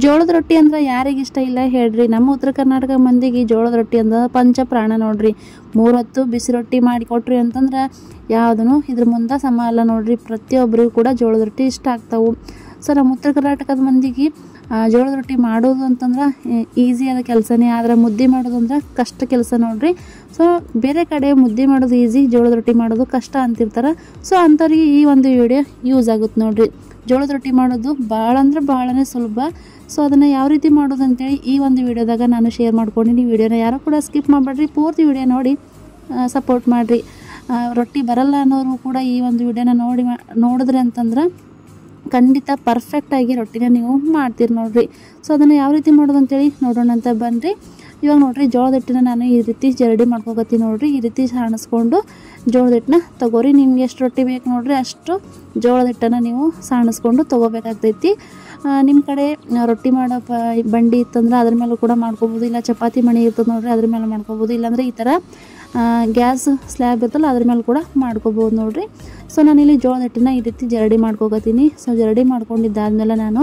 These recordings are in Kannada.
ಜೋಳದ ರೊಟ್ಟಿ ಅಂದ್ರೆ ಯಾರಿಗೆ ಇಷ್ಟ ಇಲ್ಲ ಹೇಳ್ರಿ. ನಮ್ಮ ಉತ್ತರ ಕರ್ನಾಟಕ ಮಂದಿಗೆ ಜೋಳದ ರೊಟ್ಟಿ ಅಂದ್ರೆ ಪಂಚ ಪ್ರಾಣ ನೋಡ್ರಿ. ಮೂರತ್ತು ಬಿಸಿ ರೊಟ್ಟಿ ಮಾಡಿ ಕೊಟ್ರಿ ಅಂತಂದ್ರೆ ಯಾವುದೂ ಇದ್ರ ಮುಂದೆ ಸಮ ಅಲ್ಲ ನೋಡ್ರಿ. ಪ್ರತಿಯೊಬ್ಬರಿಗೂ ಕೂಡ ಜೋಳದ ರೊಟ್ಟಿ ಇಷ್ಟ ಆಗ್ತಾವು. ಸೊ ನಮ್ಮ ಉತ್ತರ ಕರ್ನಾಟಕದ ಮಂದಿಗೆ ಜೋಳದ ರೊಟ್ಟಿ ಮಾಡೋದು ಅಂತಂದ್ರೆ ಆದ ಕೆಲಸನೇ. ಆದ್ರೆ ಮುದ್ದೆ ಮಾಡೋದು ಅಂದ್ರೆ ಕಷ್ಟ ಕೆಲಸ ನೋಡ್ರಿ. ಸೊ ಬೇರೆ ಕಡೆ ಮುದ್ದೆ ಮಾಡೋದು ಈಸಿ ಜೋಳದ ರೊಟ್ಟಿ ಮಾಡೋದು ಕಷ್ಟ ಅಂತಿರ್ತಾರೆ. ಸೊ ಅಂಥವ್ರಿಗೆ ಈ ಒಂದು ವಿಡಿಯೋ ಯೂಸ್ ಆಗುತ್ತೆ ನೋಡ್ರಿ. ಜೋಳದ ರೊಟ್ಟಿ ಮಾಡೋದು ಭಾಳ ಅಂದ್ರೆ ಭಾಳನೇ ಸುಲಭ. ಸೊ ಅದನ್ನು ಯಾವ ರೀತಿ ಮಾಡೋದು ಅಂತೇಳಿ ಈ ಒಂದು ವಿಡಿಯೋದಾಗ ನಾನು ಶೇರ್ ಮಾಡ್ಕೊಂಡಿನಿ. ವಿಡಿಯೋನ ಯಾರು ಕೂಡ ಸ್ಕಿಪ್ ಮಾಡಬೇಡ್ರಿ. ಪೂರ್ತಿ ವಿಡಿಯೋ ನೋಡಿ ಸಪೋರ್ಟ್ ಮಾಡಿರಿ. ರೊಟ್ಟಿ ಬರಲ್ಲ ಅನ್ನೋರು ಕೂಡ ಈ ಒಂದು ವಿಡಿಯೋನ ನೋಡಿ ನೋಡಿದ್ರಿ ಅಂತಂದ್ರೆ ಖಂಡಿತ ಪರ್ಫೆಕ್ಟಾಗಿ ರೊಟ್ಟಿನ ನೀವು ಮಾಡ್ತೀರಿ ನೋಡಿರಿ. ಸೊ ಅದನ್ನು ಯಾವ ರೀತಿ ಮಾಡೋದು ಅಂತೇಳಿ ನೋಡೋಣ ಅಂತ ಬನ್ನಿರಿ ಇವಾಗ ನೋಡ್ರಿ ಜೋಳದ ಹಿಟ್ಟನ್ನ ನಾನು ಈ ರೀತಿ ಜರಡಿ ಮಾಡ್ಕೊಕತ್ತೀನಿ ನೋಡ್ರಿ, ಈ ರೀತಿ ಸಾಣಿಸ್ಕೊಂಡು ಜೋಳದ ಹಿಟ್ಟನ್ನ ತಗೋರಿ. ನಿಮ್ಗೆ ಎಷ್ಟು ರೊಟ್ಟಿ ಬೇಕು ನೋಡ್ರಿ, ಅಷ್ಟು ಜೋಳದ ಹಿಟ್ಟನ್ನು ನೀವು ಸಾಣಿಸ್ಕೊಂಡು ತೊಗೋಬೇಕಾಗ್ತೈತಿ. ನಿಮ್ಮ ಕಡೆ ರೊಟ್ಟಿ ಮಾಡೋ ಬಂಡಿ ಇತ್ತಂದ್ರೆ ಅದ್ರ ಮೇಲೂ ಕೂಡ ಮಾಡ್ಕೋಬೋದು. ಇಲ್ಲ ಚಪಾತಿ ಮಣಿ ಇರ್ತದೆ ನೋಡ್ರಿ, ಅದ್ರ ಮೇಲೆ ಮಾಡ್ಕೊಬೋದು. ಇಲ್ಲಾಂದ್ರೆ ಈ ಥರ ಗ್ಯಾಸ್ ಸ್ಲ್ಯಾಬ್ ಇರ್ತಲ್ಲ ಅದ್ರ ಮೇಲೆ ಕೂಡ ಮಾಡ್ಕೋಬೋದು ನೋಡಿರಿ. ಸೊ ನಾನಿಲ್ಲಿ ಜೋಳದ ಹಿಟ್ಟನ್ನ ಈ ರೀತಿ ಜರಡಿ ಮಾಡ್ಕೋಕತ್ತೀನಿ. ಸೊ ಜರಡಿ ಮಾಡ್ಕೊಂಡಿದ್ದಾದ್ಮೇಲೆ ನಾನು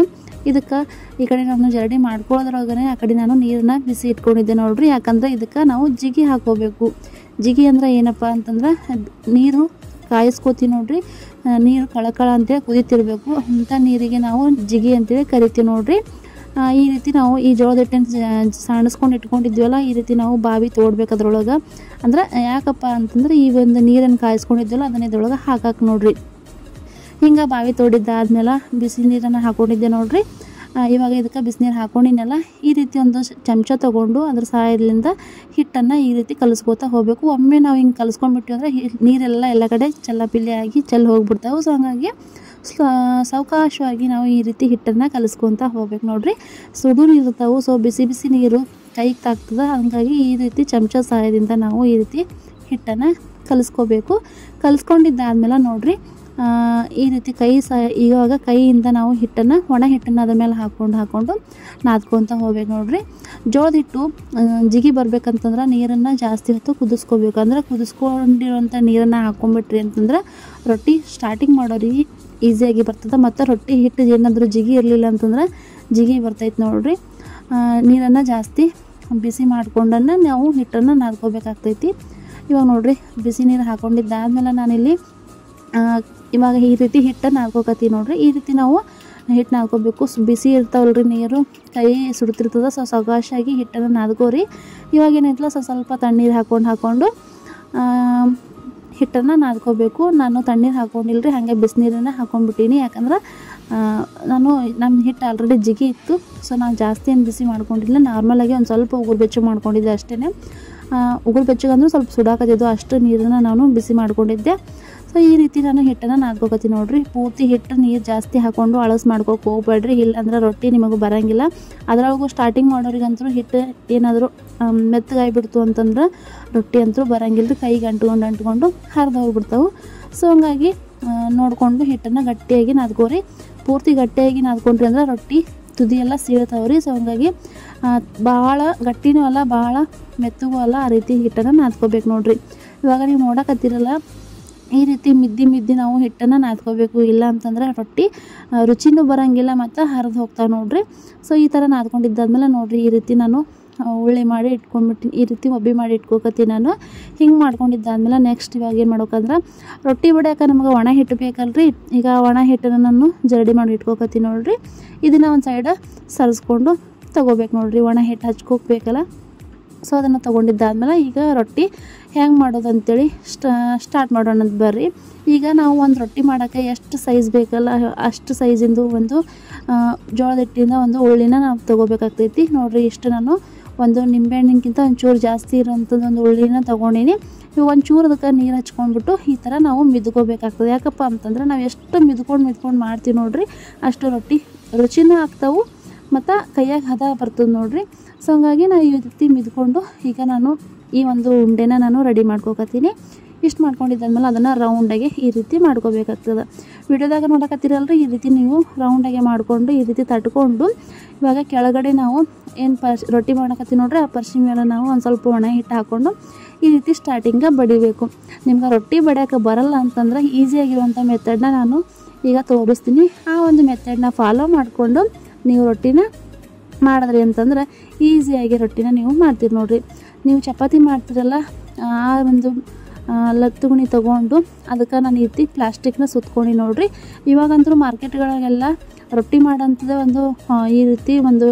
ಇದಕ್ಕೆ ಈ ಕಡೆ ನಾನು ಜರಡಿ ಮಾಡ್ಕೊಳ್ಳೋದ್ರೊಳಗನೆ ಆ ಕಡೆ ನಾನು ನೀರನ್ನ ಬಿಸಿ ಇಟ್ಕೊಂಡಿದ್ದೆ ನೋಡ್ರಿ. ಯಾಕಂದ್ರೆ ಇದಕ್ಕೆ ನಾವು ಜಿಗಿ ಹಾಕೋಬೇಕು ಜಿಗಿ ಅಂದ್ರೆ ಏನಪ್ಪ ಅಂತಂದ್ರೆ ನೀರು ಕಾಯಿಸ್ಕೋತೀವಿ ನೋಡ್ರಿ. ನೀರು ಕಳಕಳ ಅಂತೇಳಿ ಕುದೀತಿರ್ಬೇಕು. ಅಂಥ ನೀರಿಗೆ ನಾವು ಜಿಗಿ ಅಂತೇಳಿ ಕರಿತೀವಿ ನೋಡ್ರಿ. ಈ ರೀತಿ ನಾವು ಈ ಜೋಳದ ಹಿಟ್ಟನ್ನು ಸಣಸ್ಕೊಂಡು ಇಟ್ಕೊಂಡಿದ್ವಲ್ಲ, ಈ ರೀತಿ ನಾವು ಬಾವಿ ತೋಡ್ಬೇಕು ಅದ್ರೊಳಗೆ ಅಂದ್ರೆ, ಯಾಕಪ್ಪ ಅಂತಂದ್ರೆ, ಈ ಒಂದು ನೀರನ್ನು ಕಾಯಿಸ್ಕೊಂಡಿದ್ವಲ್ಲ, ಅದನ್ನ ಇದ್ರೊಳಗೆ ಹಾಕಕ್ಕೆ ನೋಡ್ರಿ. ಹಿಂಗೆ ಬಾವಿ ತೋಡಿದ್ದಾದ್ಮೇಲೆ ಬಿಸಿ ನೀರನ್ನು ಹಾಕೊಂಡಿದ್ದೆ ನೋಡ್ರಿ. ಇವಾಗ ಇದಕ್ಕೆ ಬಿಸಿನೀರು ಹಾಕೊಂಡಿನಲ್ಲ ಈ ರೀತಿ ಒಂದು ಚಮಚ ತೊಗೊಂಡು ಅದ್ರ ಸಹಾಯದಿಂದ ಹಿಟ್ಟನ್ನು ಈ ರೀತಿ ಕಲಿಸ್ಕೋತಾ ಹೋಗಬೇಕು. ಒಮ್ಮೆ ನಾವು ಹಿಂಗೆ ಕಲಿಸ್ಕೊಂಡ್ಬಿಟ್ಟಿವಿ ಅಂದರೆ ನೀರೆಲ್ಲ ಎಲ್ಲ ಕಡೆ ಚೆಲ್ಲಪಿಲ್ಲಿ ಆಗಿ ಚೆಲ್ಲಿ ಹೋಗ್ಬಿಡ್ತಾವೆ. ಸೊ ಹಂಗಾಗಿ ಸಾವಕಾಶವಾಗಿ ನಾವು ಈ ರೀತಿ ಹಿಟ್ಟನ್ನು ಕಲಿಸ್ಕೊತ ಹೋಗ್ಬೇಕು ನೋಡ್ರಿ. ಸುಡು ನೀರು ಇರ್ತಾವೆ ಸೊ ಬಿಸಿ ಬಿಸಿ ನೀರು ಕೈಗೆ ತಾಗ್ತದೆ, ಹಂಗಾಗಿ ಈ ರೀತಿ ಚಮಚ ಸಹಾಯದಿಂದ ನಾವು ಈ ರೀತಿ ಹಿಟ್ಟನ್ನು ಕಲಿಸ್ಕೋಬೇಕು. ಕಲಿಸ್ಕೊಂಡಿದ್ದಾದ್ಮೇಲೆ ನೋಡ್ರಿ ಈ ರೀತಿ ಕೈ ಸಹ ಇವಾಗ ಕೈಯಿಂದ ನಾವು ಹಿಟ್ಟನ್ನು, ಒಣ ಹಿಟ್ಟನ್ನು ಅದ್ರ ಮೇಲೆ ಹಾಕ್ಕೊಂಡು ಹಾಕ್ಕೊಂಡು ನಾದ್ಕೊತ ಹೋಗ್ಬೇಕು ನೋಡ್ರಿ. ಜೋಳದ ಹಿಟ್ಟು ಜಿಗಿ ಬರ್ಬೇಕಂತಂದ್ರೆ ನೀರನ್ನು ಜಾಸ್ತಿ ಹೊತ್ತು ಕುದಿಸ್ಕೋಬೇಕು. ಅಂದ್ರೆ ಕುದಿಸ್ಕೊಂಡಿರುವಂಥ ನೀರನ್ನು ಹಾಕ್ಕೊಂಬಿಟ್ರಿ ಅಂತಂದ್ರೆ ರೊಟ್ಟಿ ಸ್ಟಾರ್ಟಿಂಗ್ ಮಾಡೋರಿಗೆ ಈಸಿಯಾಗಿ ಬರ್ತದೆ. ಮತ್ತು ರೊಟ್ಟಿ ಹಿಟ್ಟು ಏನಾದರೂ ಜಿಗಿ ಇರಲಿಲ್ಲ ಅಂತಂದ್ರೆ ಜಿಗಿ ಬರ್ತೈತೆ ನೋಡ್ರಿ. ನೀರನ್ನು ಜಾಸ್ತಿ ಬಿಸಿ ಮಾಡ್ಕೊಂಡನ್ನ ನಾವು ಹಿಟ್ಟನ್ನು ನಾದ್ಕೋಬೇಕಾಗ್ತೈತಿ. ಇವಾಗ ನೋಡ್ರಿ, ಬಿಸಿ ನೀರು ಹಾಕೊಂಡಿದ್ದಾದ್ಮೇಲೆ ನಾನಿಲ್ಲಿ ಇವಾಗ ಈ ರೀತಿ ಹಿಟ್ಟನ್ನು ಹಾಕೋಕತ್ತಿ ನೋಡ್ರಿ. ಈ ರೀತಿ ನಾವು ಹಿಟ್ಟು ನಾದ್ಕೋಬೇಕು ಬಿಸಿ ಇರ್ತಾವಲ್ರಿ ನೀರು. ಕೈ ಸುಡ್ತಿರ್ತದೆ. ಸೊ ಸಗಾಶಾಗಿ ಹಿಟ್ಟನ್ನು ನಾದ್ಕೋರಿ. ಇವಾಗ ಏನೈತಲ್ಲ ಸೊ ಸ್ವಲ್ಪ ತಣ್ಣೀರು ಹಾಕ್ಕೊಂಡು ಹಾಕ್ಕೊಂಡು ಹಿಟ್ಟನ್ನು ನಾದ್ಕೋಬೇಕು. ನಾನು ತಣ್ಣೀರು ಹಾಕ್ಕೊಂಡಿಲ್ರಿ ಹಾಗೆ ಬಿಸಿನೀರನ್ನ ಹಾಕ್ಕೊಂಡ್ಬಿಟ್ಟೀನಿ ಯಾಕಂದ್ರೆ ನಾನು ನಮ್ಮ ಹಿಟ್ಟು ಆಲ್ರೆಡಿ ಜಿಗಿ ಇತ್ತು. ಸೊ, ನಾನು ಜಾಸ್ತಿ ಏನು ಬಿಸಿ ಮಾಡ್ಕೊಂಡಿಲ್ಲ. ನಾರ್ಮಲಾಗಿ ಒಂದು ಸ್ವಲ್ಪ ಉಗುರು ಬೆಚ್ಚು ಮಾಡ್ಕೊಂಡಿದ್ದೆ ಅಷ್ಟೇ ಉಗುರು ಬೆಚ್ಚಗಂದ್ರೂ ಸ್ವಲ್ಪ ಸುಡಾಕತ್ತಿದ್ದು ಅಷ್ಟು ನೀರನ್ನು ನಾನು ಬಿಸಿ ಮಾಡ್ಕೊಂಡಿದ್ದೆ. ಸೊ ಈ ರೀತಿ ನಾನು ಹಿಟ್ಟನ್ನು ನಾದ್ಕೋಕತ್ತೀನಿ ನೋಡ್ರಿ. ಪೂರ್ತಿ ಹಿಟ್ಟು ನೀರು ಜಾಸ್ತಿ ಹಾಕೊಂಡು ಅಳಸ್ ಮಾಡ್ಕೋಕೆ ಹೋಗ್ಬೇಡ್ರಿ. ಇಲ್ಲ ಅಂದ್ರೆ ರೊಟ್ಟಿ ನಿಮಗೆ ಬರಂಗಿಲ್ಲ. ಅದರೊಳಗೂ ಸ್ಟಾರ್ಟಿಂಗ್ ಮಾಡೋರಿಗಂತೂ ಹಿಟ್ಟು ಏನಾದರೂ ಮೆತ್ತಗಾಗಿಬಿಡ್ತು ಅಂತಂದ್ರೆ ರೊಟ್ಟಿ ಅಂತೂ ಬರಂಗಿಲ್ಲ ಕೈಗೆ ಅಂಟ್ಕೊಂಡು ಅಂಟ್ಕೊಂಡು ಹರಿದು ಹೋಗ್ಬಿಡ್ತಾವೆ. ಸೊ ಹಂಗಾಗಿ ನೋಡಿಕೊಂಡು ಹಿಟ್ಟನ್ನು ಗಟ್ಟಿಯಾಗಿ ನಾದ್ಕೋರಿ. ಪೂರ್ತಿ ಗಟ್ಟಿಯಾಗಿ ನಾದ್ಕೊಂಡ್ರಿ ಅಂದ್ರೆ ರೊಟ್ಟಿ ತುದಿ ಎಲ್ಲ ಸೀಳ್ತಾವ್ರಿ. ಸೊ ಹಂಗಾಗಿ ಭಾಳ ಗಟ್ಟಿನೂ ಅಲ್ಲ ಭಾಳ ಮೆತ್ತಗೂ ಅಲ್ಲ ಆ ರೀತಿ ಹಿಟ್ಟನ್ನು ನಾದ್ಕೋಬೇಕು ನೋಡ್ರಿ. ಇವಾಗ ನೀವು ನೋಡಕತ್ತೀರಲ್ಲ ಈ ರೀತಿ ಮಿದ್ದಿ ಮಿದ್ದಿ ನಾವು ಹಿಟ್ಟನ್ನು ನಾದ್ಕೋಬೇಕು. ಇಲ್ಲ ಅಂತಂದ್ರೆ ರೊಟ್ಟಿ ರುಚಿನೂ ಬರೋಂಗಿಲ್ಲ ಮತ್ತು ಹರಿದು ಹೋಗ್ತಾವೆ ನೋಡಿರಿ. ಸೊ ಈ ಥರ ನಾದ್ಕೊಂಡಿದ್ದಾದ್ಮೇಲೆ ನೋಡಿರಿ ಈ ರೀತಿ ನಾನು ಉಳ್ಳಿ ಮಾಡಿ ಇಟ್ಕೊಂಡ್ಬಿಟ್ಟು ಈ ರೀತಿ ಒಬ್ಬಿ ಮಾಡಿ ಇಟ್ಕೋಕತ್ತೀನಿ ನಾನು. ಹಿಂಗೆ ಮಾಡ್ಕೊಂಡಿದ್ದಾದ್ಮೇಲೆ ನೆಕ್ಸ್ಟ್ ಇವಾಗ ಏನು ಮಾಡೋಕಂದ್ರೆ ರೊಟ್ಟಿ ಬಡಿಯಾಕ ನಮ್ಗೆ ಒಣ ಹಿಟ್ಟು ಬೇಕಲ್ರಿ. ಈಗ ಒಣ ಹಿಟ್ಟನ್ನು ನಾನು ಜರಡಿ ಮಾಡಿ ಇಟ್ಕೋಕತ್ತೀನಿ ನೋಡಿರಿ. ಇದನ್ನು ಒಂದು ಸೈಡ ಸರಿಸ್ಕೊಂಡು ತಗೋಬೇಕು ನೋಡಿರಿ. ಒಣ ಹಿಟ್ಟು ಹಚ್ಕೋಕ್ ಬೇಕಲ್ಲ. ಸೊ ಅದನ್ನು ತೊಗೊಂಡಿದ್ದಾದ್ಮೇಲೆ ಈಗ ರೊಟ್ಟಿ ಹೆಂಗೆ ಮಾಡೋದು ಅಂತೇಳಿ ಸ್ಟಾ ಸ್ಟಾರ್ಟ್ ಮಾಡೋಣ ಅಂತ ಬರ್ರಿ. ಈಗ ನಾವು ಒಂದು ರೊಟ್ಟಿ ಮಾಡೋಕ್ಕೆ ಎಷ್ಟು ಸೈಜ್ ಬೇಕಲ್ಲ, ಅಷ್ಟು ಸೈಜಿಂದು ಒಂದು ಜೋಳದ ಹಿಟ್ಟಿಂದ ಒಂದು ಉಳ್ಳಿನ ನಾವು ತೊಗೋಬೇಕಾಗ್ತೈತಿ. ನೋಡಿರಿ ಇಷ್ಟು ನಾನು ಒಂದು ನಿಂಬೆಹಣ್ಣಿನಕ್ಕಿಂತ ಒಂಚೂರು ಜಾಸ್ತಿ ಇರೋಂಥದ್ದು ಒಂದು ಉಳ್ಳಿನ ತೊಗೊಂಡಿನಿ. ಇವು ಒಂಚೂರು ಅದಕ್ಕೆ ನೀರು ಹಚ್ಕೊಂಡ್ಬಿಟ್ಟು ಈ ಥರ ನಾವು ಮಿದ್ಕೋಬೇಕಾಗ್ತದೆ. ಯಾಕಪ್ಪ ಅಂತಂದ್ರೆ ನಾವು ಎಷ್ಟು ಮಿದ್ಕೊಂಡು ಮಿದ್ಕೊಂಡು ಮಾಡ್ತೀವಿ ನೋಡಿರಿ, ಅಷ್ಟು ರೊಟ್ಟಿ ರುಚಿನೂ ಆಗ್ತಾವು ಮತ್ತು ಕೈಯಾಗ ಹದ ಬರ್ತದೆ ನೋಡಿರಿ. ಸೊ ಹಂಗಾಗಿ ನಾನು ಈ ರೀತಿ ಮಿದ್ಕೊಂಡು ಈಗ ನಾನು ಈ ಒಂದು ಉಂಡೆನ ನಾನು ರೆಡಿ ಮಾಡ್ಕೊಕತ್ತೀನಿ. ಇಷ್ಟು ಮಾಡ್ಕೊಂಡಿದ್ದಾದ್ಮೇಲೆ ಅದನ್ನು ರೌಂಡಾಗಿ ಈ ರೀತಿ ಮಾಡ್ಕೋಬೇಕಾಗ್ತದೆ. ವಿಡಿಯೋದಾಗ ನೋಡಕತ್ತೀರಲ್ರಿ, ಈ ರೀತಿ ನೀವು ರೌಂಡಾಗಿ ಮಾಡಿಕೊಂಡು ಈ ರೀತಿ ತಟ್ಕೊಂಡು ಇವಾಗ ಕೆಳಗಡೆ ನಾವು ಏನು ಪರ್ಶ್ ರೊಟ್ಟಿ ಮಾಡಕತ್ತೀವಿ ನೋಡ್ರಿ, ಆ ಪರ್ಶಿ ಮೇಲೆ ನಾವು ಒಂದು ಸ್ವಲ್ಪ ಒಣ ಹಿಟ್ಟು ಹಾಕ್ಕೊಂಡು ಈ ರೀತಿ ಸ್ಟಾರ್ಟಿಂಗ ಬಡಿಬೇಕು. ನಿಮ್ಗೆ ರೊಟ್ಟಿ ಬಡಿಯೋಕೆ ಬರಲ್ಲ ಅಂತಂದ್ರೆ ಈಸಿಯಾಗಿರುವಂಥ ಮೆಥಡ್ನ ನಾನು ಈಗ ತೋರಿಸ್ತೀನಿ. ಆ ಒಂದು ಮೆಥಡ್ನ ಫಾಲೋ ಮಾಡಿಕೊಂಡು ನೀವು ರೊಟ್ಟಿನ ಮಾಡಿದ್ರಿ ಅಂತಂದ್ರೆ ಈಸಿಯಾಗಿ ರೊಟ್ಟಿನ ನೀವು ಮಾಡ್ತೀರಿ ನೋಡಿರಿ. ನೀವು ಚಪಾತಿ ಮಾಡ್ತೀರಲ್ಲ ಆ ಒಂದು ಆ, ಲತ್ತುಗುಣಿ ತೊಗೊಂಡು ಅದಕ್ಕೆ ನಾನು ಈ ರೀತಿ ಪ್ಲಾಸ್ಟಿಕ್ನ ಸುತ್ಕೊಂಡು ನೋಡಿರಿ. ಇವಾಗಂತೂ ಮಾರ್ಕೆಟ್ಗಳಿಗೆಲ್ಲ ರೊಟ್ಟಿ ಮಾಡೋಂಥದ್ದೇ ಒಂದು ಈ ರೀತಿ ಒಂದು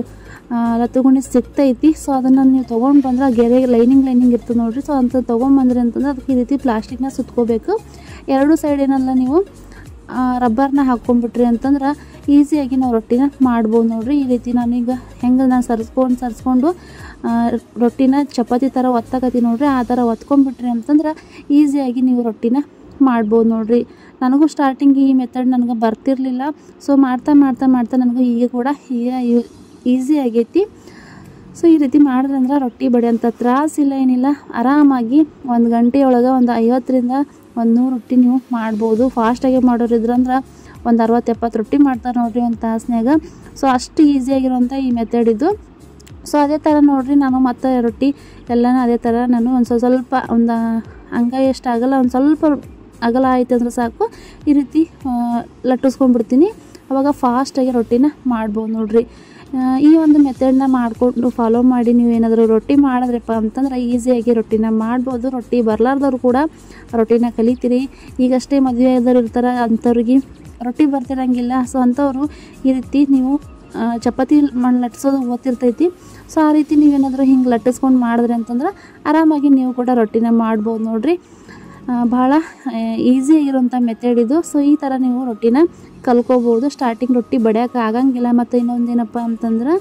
ಆ, ಲತ್ತುಗುಣಿ ಸಿಗ್ತೈತಿ. ಸೊ ಅದನ್ನು ನೀವು ತೊಗೊಂಡು ಬಂದ್ರೆ ಗೆರೆ ಲೈನಿಂಗ್ ಲೈನಿಂಗ್ ಇರ್ತದೆ ನೋಡಿರಿ. ಸೊ ಅಂತ ತೊಗೊಂಬಂದ್ರಿ ಅಂತಂದ್ರೆ ಅದಕ್ಕೆ ಈ ರೀತಿ ಪ್ಲಾಸ್ಟಿಕ್ನ ಸುತ್ಕೋಬೇಕು. ಎರಡು ಸೈಡ್ ಏನಲ್ಲ ನೀವು ರಬ್ಬರ್ನ ಹಾಕ್ಕೊಂಡ್ಬಿಟ್ರಿ ಅಂತಂದ್ರೆ ಈಸಿಯಾಗಿ ನಾವು ರೊಟ್ಟಿನ ಮಾಡ್ಬೋದು ನೋಡ್ರಿ. ಈ ರೀತಿ ನಾನೀಗ ಹೆಂಗೆ ನಾನು ಸರಿಸ್ಕೊಂಡು ಸರ್ಸ್ಕೊಂಡು ರೊಟ್ಟಿನ ಚಪಾತಿ ಥರ ಒತ್ತಕತ್ತಿ ನೋಡ್ರಿ. ಆ ಥರ ಒತ್ಕೊಂಡ್ಬಿಟ್ರಿ ಅಂತಂದ್ರೆ ಈಸಿಯಾಗಿ ನೀವು ರೊಟ್ಟಿನ ಮಾಡ್ಬೋದು ನೋಡ್ರಿ. ನನಗೂ ಸ್ಟಾರ್ಟಿಂಗ್ ಈ ಮೆಥಡ್ ನನಗೆ ಬರ್ತಿರಲಿಲ್ಲ. ಸೊ ಮಾಡ್ತಾ ಮಾಡ್ತಾ ಮಾಡ್ತಾ ನನಗೂ ಈಗ ಕೂಡ ಈಗ ಈಸಿ ಆಗೈತಿ. ಸೊ ಈ ರೀತಿ ಮಾಡಿದ್ರಂದ್ರೆ ರೊಟ್ಟಿ ಬಡಿಯೋಂಥ ತ್ರಾಸಿಲ್ಲ ಏನಿಲ್ಲ. ಆರಾಮಾಗಿ ಒಂದು ಗಂಟೆ ಒಳಗೆ ಒಂದು ಐವತ್ತರಿಂದ ಒಂದು ನೂರು ರೊಟ್ಟಿ ನೀವು ಮಾಡ್ಬೋದು. ಫಾಸ್ಟಾಗಿ ಮಾಡೋರು ಇದ್ರಂದ್ರೆ ಒಂದು ಅರವತ್ತು ಎಪ್ಪತ್ತು ರೊಟ್ಟಿ ಮಾಡ್ತಾರೆ ನೋಡ್ರಿ ಒಂದು ತಾಸ್ನ್ಯಾಗ. ಸೊ ಅಷ್ಟು ಈಸಿಯಾಗಿರೋಂಥ ಈ ಮೆಥಡ್ ಇದು. ಸೊ ಅದೇ ಥರ ನೋಡ್ರಿ ನಾನು ಮತ್ತೆ ರೊಟ್ಟಿ ಎಲ್ಲನೂ ಅದೇ ಥರ ನಾನು ಒಂದು ಸ್ವಲ್ಪ ಸ್ವಲ್ಪ ಒಂದು ಅಂಗೈ ಎಷ್ಟು ಆಗಲ್ಲ, ಒಂದು ಸ್ವಲ್ಪ ಅಗಲ ಆಯ್ತು ಅಂದ್ರೆ ಸಾಕು. ಈ ರೀತಿ ಲಟ್ಟಿಸ್ಕೊಂಡ್ಬಿಡ್ತೀನಿ. ಅವಾಗ ಫಾಸ್ಟಾಗಿ ರೊಟ್ಟಿನ ಮಾಡ್ಬೋದು ನೋಡ್ರಿ. ಈ ಒಂದು ಮೆಥಡ್ನ ಮಾಡಿಕೊಂಡು ಫಾಲೋ ಮಾಡಿ ನೀವು ಏನಾದರೂ ರೊಟ್ಟಿ ಮಾಡಿದ್ರಪ್ಪ ಅಂತಂದ್ರೆ ಈಸಿಯಾಗಿ ರೊಟ್ಟಿನ ಮಾಡ್ಬೋದು. ರೊಟ್ಟಿ ಬರಲಾರ್ದವ್ರು ಕೂಡ ರೊಟ್ಟಿನ ಕಲಿತೀರಿ. ಈಗಷ್ಟೇ ಮದುವೆ ಆದವ್ರು ಇರ್ತಾರೆ ಅಂಥವ್ರಿಗೆ ರೊಟ್ಟಿ ಬರ್ತಿರಂಗಿಲ್ಲ. ಸೊ ಅಂಥವ್ರು ಈ ರೀತಿ ನೀವು ಚಪಾತಿ ಮಣ್ಣು ಲಟ್ಟಿಸೋದು ಓದ್ತಿರ್ತೈತಿ ಸೊ ಆ ರೀತಿ ನೀವೇನಾದರೂ ಹಿಂಗೆ ಲಟ್ಟಿಸ್ಕೊಂಡು ಮಾಡಿದ್ರಿ ಅಂತಂದ್ರೆ ಆರಾಮಾಗಿ ನೀವು ಕೂಡ ರೊಟ್ಟಿನ ಮಾಡ್ಬೋದು ನೋಡ್ರಿ. ಆ, ಭಾಳ ಈಸಿ ಆಗಿರುವಂಥ ಮೆಥಡ್ ಇದು. ಸೊ ಈ ಥರ ನೀವು ರೊಟ್ಟಿನ ಕಲ್ಕೋಬೋದು ಸ್ಟಾರ್ಟಿಂಗ್ ರೊಟ್ಟಿ ಬಡಿಯೋಕೆ ಆಗಂಗಿಲ್ಲ. ಮತ್ತು ಇನ್ನೊಂದೇನಪ್ಪ ಅಂತಂದ್ರೆ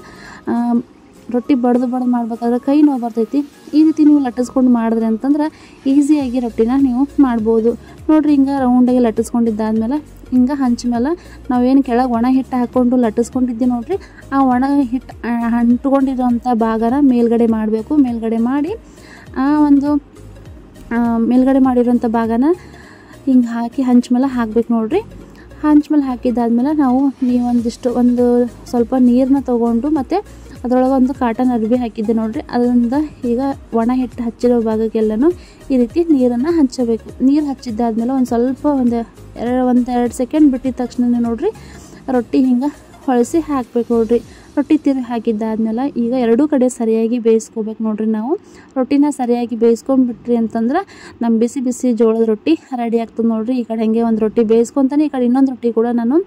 ರೊಟ್ಟಿ ಬಡ್ದು ಬಡ್ದು ಮಾಡ್ಬೇಕಾದ್ರೆ ಕೈ ನೋವು ಬರ್ತೈತಿ. ಈ ರೀತಿ ನೀವು ಲಟ್ಟಿಸ್ಕೊಂಡು ಮಾಡಿದ್ರೆ ಅಂತಂದ್ರೆ ಈಸಿಯಾಗಿ ರೊಟ್ಟಿನ ನೀವು ಮಾಡ್ಬೋದು. ನೋಡಿರಿ ಹಿಂಗೆ ರೌಂಡಾಗಿ ಲಟ್ಟಿಸ್ಕೊಂಡಿದ್ದಾದ್ಮೇಲೆ ಹಿಂಗೆ ಹಂಚ ಮೇಲೆ ನಾವೇನು ಕೆಳಗೆ ಒಣ ಹಿಟ್ಟು ಹಾಕ್ಕೊಂಡು ಲಟ್ಟಿಸ್ಕೊಂಡಿದ್ದೀವಿ ನೋಡಿರಿ. ಆ ಒಣ ಹಿಟ್ಟು ಅಂಟ್ಕೊಂಡಿರೋಂಥ ಭಾಗನ ಮೇಲ್ಗಡೆ ಮಾಡಬೇಕು. ಮೇಲ್ಗಡೆ ಮಾಡಿ ಆ ಒಂದು ಮೇಲ್ಗಡೆ ಮಾಡಿರೋಂಥ ಭಾಗನ ಹಿಂಗೆ ಹಾಕಿ ಹಂಚ ಮೇಲೆ ಹಾಕ್ಬೇಕು ನೋಡ್ರಿ. ಹಂಚು ಮೇಲೆ ಹಾಕಿದ್ದಾದ್ಮೇಲೆ ನಾವು ನೀವು ಒಂದಿಷ್ಟು ಒಂದು ಸ್ವಲ್ಪ ನೀರನ್ನ ತೊಗೊಂಡು ಮತ್ತು ಅದರೊಳಗೆ ಒಂದು ಕಾಟನ್ ಅರ್ಬಿ ಹಾಕಿದ್ದೆ ನೋಡಿರಿ. ಅದರಿಂದ ಈಗ ಒಣ ಹಿಟ್ಟು ಹಚ್ಚಿರೋ ಭಾಗಕ್ಕೆಲ್ಲನೂ ಈ ರೀತಿ ನೀರನ್ನು ಹಂಚಬೇಕು. ನೀರು ಹಚ್ಚಿದ್ದಾದ್ಮೇಲೆ ಒಂದು ಸ್ವಲ್ಪ ಒಂದು ಎರಡು ಒಂದು ಎರಡು ಸೆಕೆಂಡ್ ಬಿಟ್ಟಿದ ತಕ್ಷಣ ನೋಡಿರಿ, ರೊಟ್ಟಿ ಹಿಂಗೆ ಹೊಳಸಿ ಹಾಕ್ಬೇಕು ನೋಡ್ರಿ. ರೊಟ್ಟಿ ತಿರುಗಿ ಹಾಕಿದ್ದಾದ್ಮೇಲೆ ಈಗ ಎರಡೂ ಕಡೆ ಸರಿಯಾಗಿ ಬೇಯಿಸ್ಕೋಬೇಕು ನೋಡ್ರಿ ನಾವು. ರೊಟ್ಟಿನ ಸರಿಯಾಗಿ ಬೇಯಿಸ್ಕೊಂಡ್ಬಿಟ್ರಿ ಅಂತಂದ್ರೆ ನಮ್ಮ ಬಿಸಿ ಬಿಸಿ ಜೋಳದ ರೊಟ್ಟಿ ರೆಡಿ ಆಗ್ತದೆ ನೋಡ್ರಿ. ಈ ಕಡೆ ಹಂಗೆ ಒಂದು ರೊಟ್ಟಿ ಬೇಯಿಸ್ಕೊತಾನೆ, ಈ ಕಡೆ ಇನ್ನೊಂದು ರೊಟ್ಟಿ ಕೂಡ ನಾನು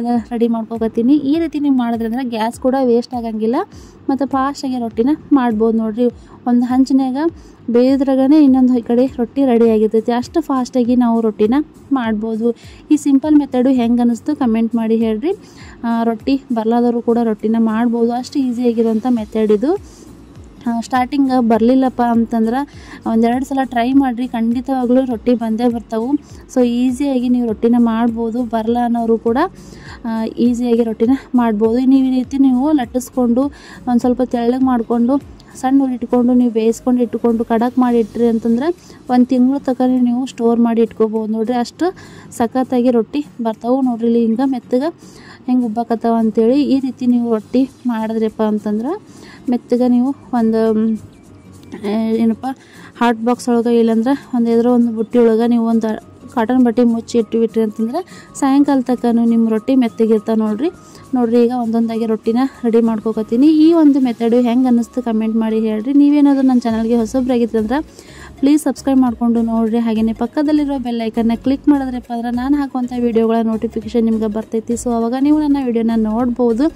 ಅದ ರೆಡಿ ಮಾಡ್ಕೊಬತ್ತೀನಿ ಈ ರೀತಿ ನೀವು ಮಾಡಿದ್ರಂದ್ರೆ ಗ್ಯಾಸ್ ಕೂಡ ವೇಸ್ಟ್ ಆಗಂಗಿಲ್ಲ. ಮತ್ತು ಫಾಸ್ಟಾಗಿ ರೊಟ್ಟಿನ ಮಾಡ್ಬೋದು ನೋಡಿರಿ. ಒಂದು ಹಂಚಿನಾಗ ಬೇಯಿದ್ರಾಗನೇ ಇನ್ನೊಂದು ಈ ಕಡೆ ರೊಟ್ಟಿ ರೆಡಿ ಆಗಿರ್ತೈತಿ. ಅಷ್ಟು ಫಾಸ್ಟಾಗಿ ನಾವು ರೊಟ್ಟಿನ ಮಾಡ್ಬೋದು. ಈ ಸಿಂಪಲ್ ಮೆಥಡು ಹೆಂಗೆ ಅನ್ನಿಸ್ತು ಕಮೆಂಟ್ ಮಾಡಿ ಹೇಳ್ರಿ. ರೊಟ್ಟಿ ಬರ್ಲಾದವರು ಕೂಡ ರೊಟ್ಟಿನ ಮಾಡ್ಬೋದು. ಅಷ್ಟು ಈಸಿಯಾಗಿರೋಂಥ ಮೆಥಡ್ ಇದು. ಸ್ಟಾರ್ಟಿಂಗ್ ಬರಲಿಲ್ಲಪ್ಪ ಅಂತಂದ್ರೆ ಒಂದೆರಡು ಸಲ ಟ್ರೈ ಮಾಡಿರಿ, ಖಂಡಿತವಾಗ್ಲೂ ರೊಟ್ಟಿ ಬಂದೇ ಬರ್ತಾವೆ. ಸೊ ಈಸಿಯಾಗಿ ನೀವು ರೊಟ್ಟಿನ ಮಾಡ್ಬೋದು ಬರಲ್ಲ ಅನ್ನೋರು ಕೂಡ ಈಸಿಯಾಗಿ ರೊಟ್ಟಿನ ಮಾಡ್ಬೋದು. ನೀವು ಈ ರೀತಿ ನೀವು ಲಟ್ಟಿಸ್ಕೊಂಡು, ಒಂದು ಸ್ವಲ್ಪ ತೆಳ್ಳಗೆ ಮಾಡಿಕೊಂಡು, ಸಣ್ಣ ಇಟ್ಕೊಂಡು, ನೀವು ಬೇಯಿಸ್ಕೊಂಡು ಇಟ್ಕೊಂಡು, ಕಡಕ್ ಮಾಡಿ ಇಟ್ರಿ ಅಂತಂದ್ರೆ ಒಂದು ತಿಂಗಳು ತನಕ ನೀವು ಸ್ಟೋರ್ ಮಾಡಿ ಇಟ್ಕೋಬೋದು ನೋಡಿರಿ, ಅಷ್ಟು ಸಖತ್ತಾಗಿ ರೊಟ್ಟಿ ಬರ್ತಾವೆ. ನೋಡ್ರಿ, ಇಲ್ಲಿ ಹಿಂಗೆ ಮೆತ್ತಗೆ ಹೆಂಗೆ ಉಬ್ಬಾಕತ್ತಾವ ಅಂತೇಳಿ ಈ ರೀತಿ ನೀವು ರೊಟ್ಟಿ ಮಾಡಿದ್ರಪ್ಪ ಅಂತಂದ್ರೆ ಮೆತ್ತಗೆ ನೀವು ಒಂದು ಏನಪ್ಪ ಹಾಟ್ ಬಾಕ್ಸ್ ಒಳಗೆ ಇಲ್ಲಂದ್ರೆ ಒಂದು ಎದುರು ಒಂದು ಬುಟ್ಟಿ ಒಳಗೆ ನೀವು ಒಂದು ಕಾಟನ್ ಬಟ್ಟೆ ಮುಚ್ಚಿ ಇಟ್ಟುಬಿಟ್ರಿ ಅಂತಂದ್ರೆ ಸಾಯಂಕಾಲ ತನಕ ನಿಮ್ಮ ರೊಟ್ಟಿ ಮೆತ್ತಗಿರ್ತಾವೆ ನೋಡ್ರಿ. ನೋಡ್ರಿ, ಈಗ ಒಂದೊಂದಾಗಿ ರೊಟ್ಟಿನ ರೆಡಿ ಮಾಡ್ಕೊಕತ್ತೀನಿ. ಈ ಒಂದು ಮೆಥಡು ಹೆಂಗೆ ಅನ್ನಿಸ್ತು ಕಮೆಂಟ್ ಮಾಡಿ ಹೇಳ್ರಿ. ನೀವೇನಾದರೂ ನನ್ನ ಚಾನಲ್ಗೆ ಹೊಸಬ್ರಾಗಿದ್ರಂದ್ರೆ ಪ್ಲೀಸ್ ಸಬ್ಸ್ಕ್ರೈಬ್ ಮಾಡಿಕೊಂಡು ನೋಡಿರಿ. ಹಾಗೆಯೇ ಪಕ್ಕದಲ್ಲಿರೋ ಬೆಲ್ಲೈಕನ್ನ ಕ್ಲಿಕ್ ಮಾಡಿದ್ರಪ್ಪ ಅಂದ್ರೆ ನಾನು ಹಾಕುವಂಥ ವೀಡಿಯೋಗಳ ನೋಟಿಫಿಕೇಷನ್ ನಿಮ್ಗೆ ಬರ್ತೈತಿ. ಸೊ ಅವಾಗ ನೀವು ನನ್ನ ವೀಡಿಯೋನ ನೋಡ್ಬೋದು.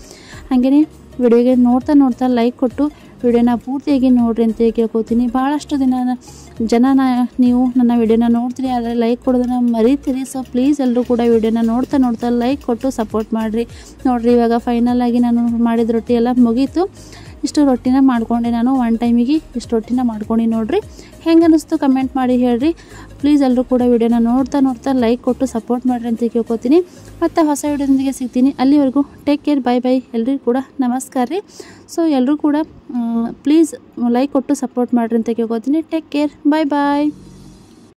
ಹಾಗೆಯೇ ವಿಡಿಯೋಗೆ ನೋಡ್ತಾ ನೋಡ್ತಾ ಲೈಕ್ ಕೊಟ್ಟು ವಿಡಿಯೋನ ಪೂರ್ತಿಯಾಗಿ ನೋಡ್ರಿ ಅಂತ ಕೇಳ್ಕೊತೀನಿ ಭಾಳಷ್ಟು ದಿನ ಜನ ನೀವು ನನ್ನ ವಿಡಿಯೋನ ನೋಡ್ತೀರಿ, ಆದರೆ ಲೈಕ್ ಕೊಡೋದನ್ನ ಮರೀತೀರಿ. ಸೊ ಪ್ಲೀಸ್ ಎಲ್ಲರೂ ಕೂಡ ವಿಡಿಯೋನ ನೋಡ್ತಾ ನೋಡ್ತಾ ಲೈಕ್ ಕೊಟ್ಟು ಸಪೋರ್ಟ್ ಮಾಡಿರಿ. ನೋಡಿರಿ ಇವಾಗ ಫೈನಲ್ ಆಗಿ ನಾನು ಮಾಡಿದ ರೊಟ್ಟಿ ಎಲ್ಲ ಮುಗೀತು. ಇಷ್ಟು ರೊಟ್ಟಿನ ಮಾಡ್ಕೊಂಡೆ ನಾನು. ಒನ್ ಟೈಮಿಗೆ ಇಷ್ಟು ರೊಟ್ಟಿನ ಮಾಡ್ಕೊಂಡು ನೋಡಿರಿ. ಹೆಂಗೆ ಅನ್ನಿಸ್ತು ಕಮೆಂಟ್ ಮಾಡಿ ಹೇಳ್ರಿ. ಪ್ಲೀಸ್ ಎಲ್ಲರೂ ಕೂಡ ವಿಡಿಯೋನ ನೋಡ್ತಾ ನೋಡ್ತಾ ಲೈಕ್ ಕೊಟ್ಟು ಸಪೋರ್ಟ್ ಮಾಡಿರಿ ಅಂತ ಕೇಳ್ಕೊತೀನಿ. ಮತ್ತು ಹೊಸ ವಿಡಿಯೋದೊಂದಿಗೆ ಸಿಗ್ತೀನಿ. ಅಲ್ಲಿವರೆಗೂ ಟೇಕ್ ಕೇರ್ ಬೈ ಬೈ ಎಲ್ರಿಗೂ ಕೂಡ ನಮಸ್ಕಾರ ರೀ. ಸೊ ಎಲ್ಲರೂ ಕೂಡ ಪ್ಲೀಸ್ ಲೈಕ್ ಕೊಟ್ಟು ಸಪೋರ್ಟ್ ಮಾಡಿರಿ ಅಂತ ಕೇಳ್ಕೊತೀನಿ. ಟೇಕ್ ಕೇರ್ ಬಾಯ್ ಬಾಯ್